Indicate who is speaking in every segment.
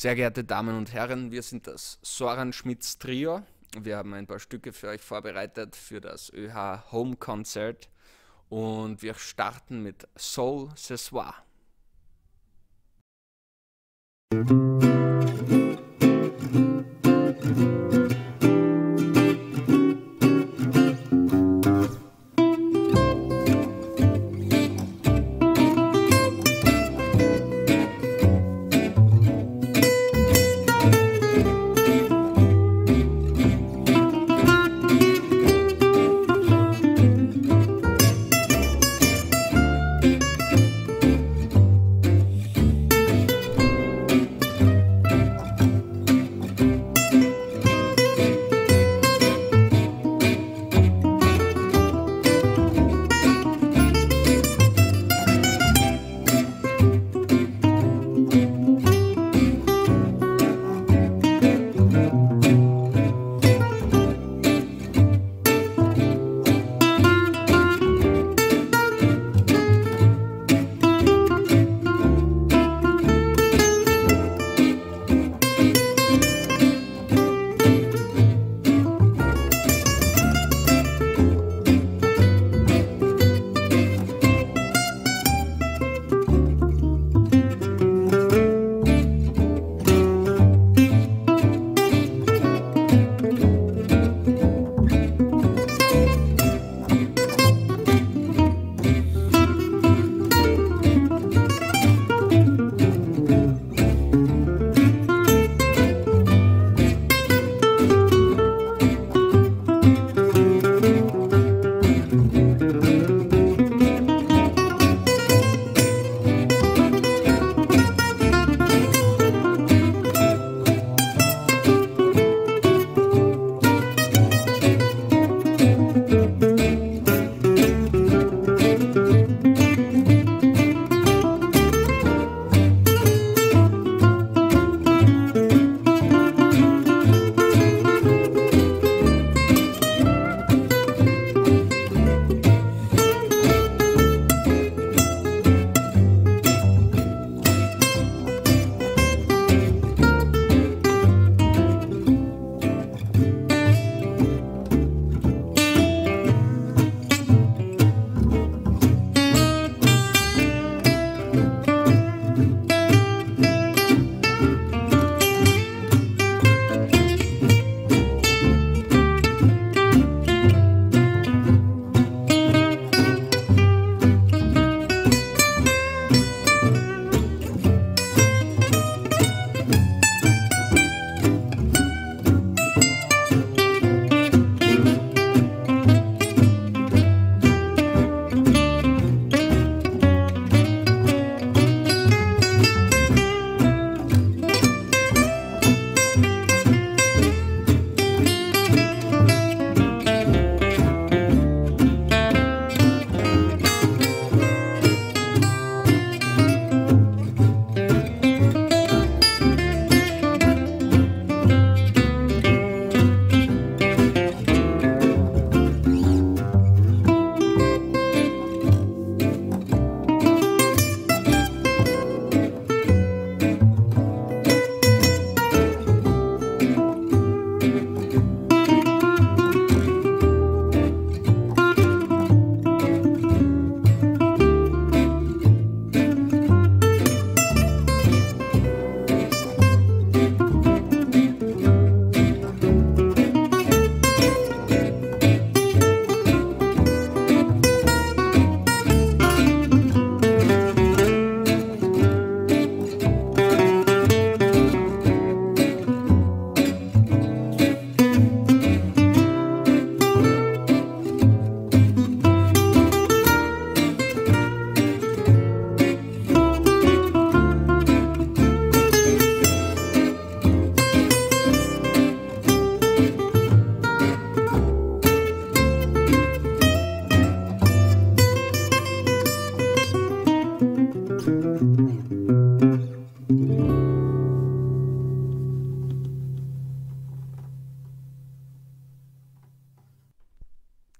Speaker 1: Sehr geehrte Damen und Herren, wir sind das Soran Schmitz Trio. Wir haben ein paar Stücke für euch vorbereitet für das ÖH Home Concert und wir starten mit Soul Ce Soir.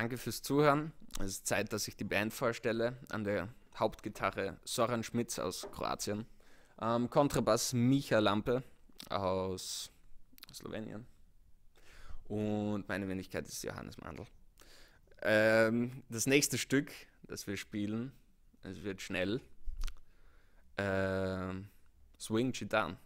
Speaker 1: danke fürs Zuhören. Es ist Zeit, dass ich die Band vorstelle. An der Hauptgitarre Soran Schmitz aus Kroatien. Ähm, Kontrabass Micha Lampe aus Slowenien. Und meine Wenigkeit ist Johannes Mandl. Ähm, das nächste Stück, das wir spielen, es wird schnell. Ähm, Swing Chitan.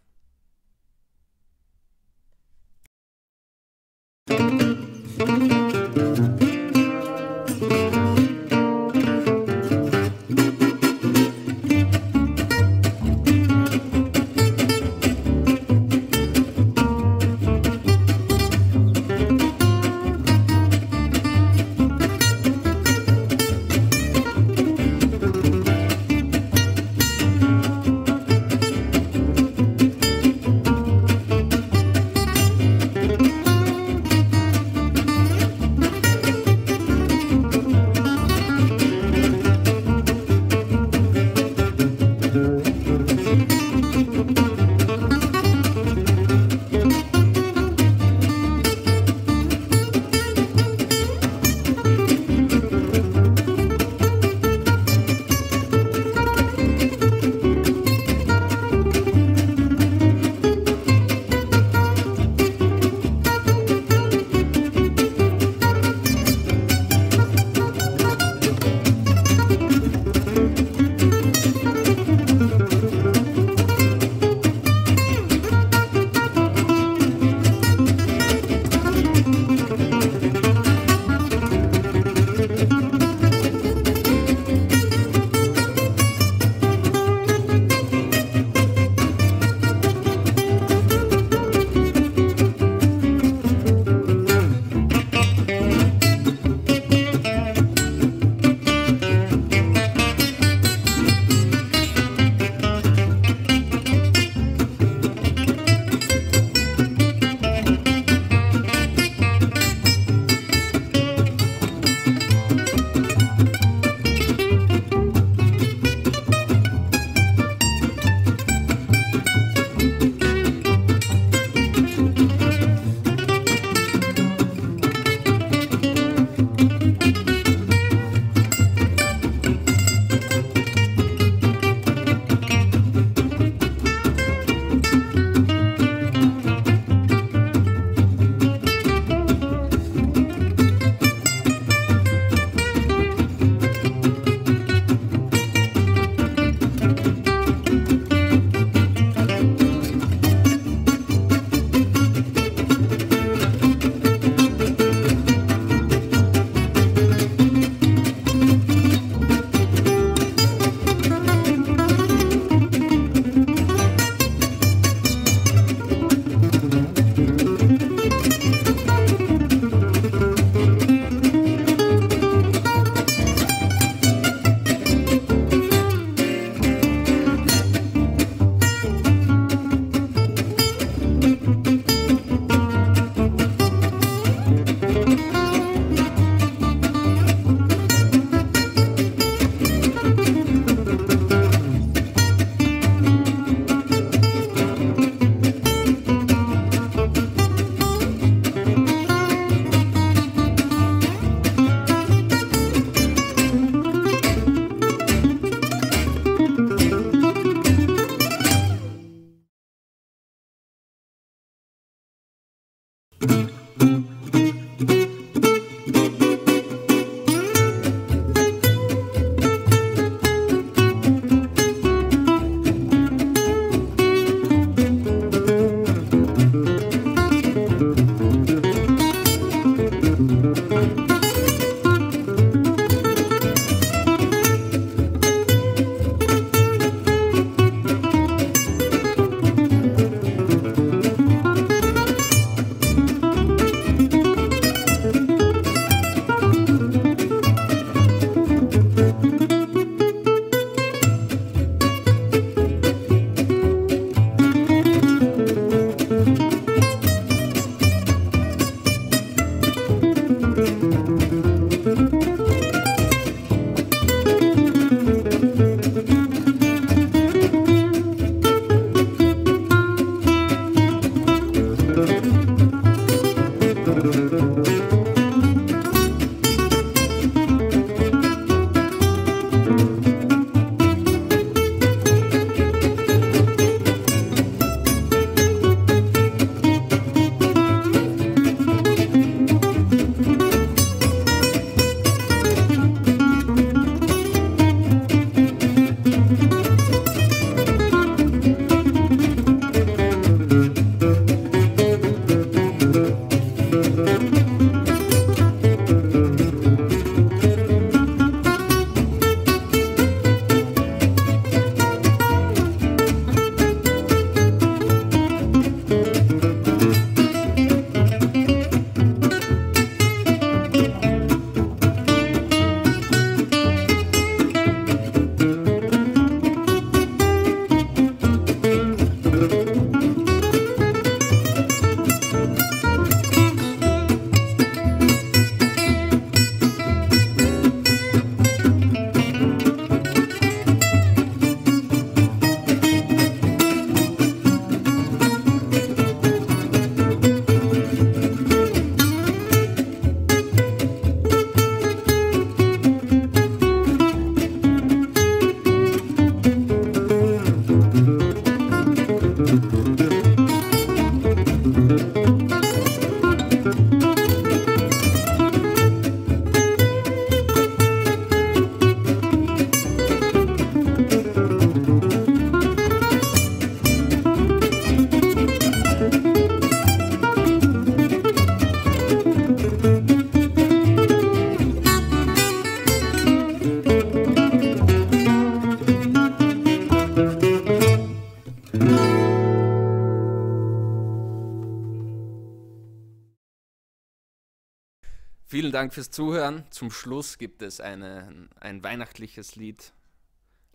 Speaker 1: Vielen Dank fürs Zuhören. Zum Schluss gibt es eine, ein weihnachtliches Lied,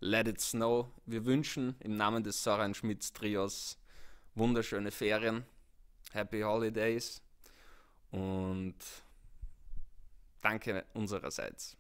Speaker 1: Let It Snow. Wir wünschen im Namen des Soran Schmitz Trios wunderschöne Ferien, Happy Holidays und danke unsererseits.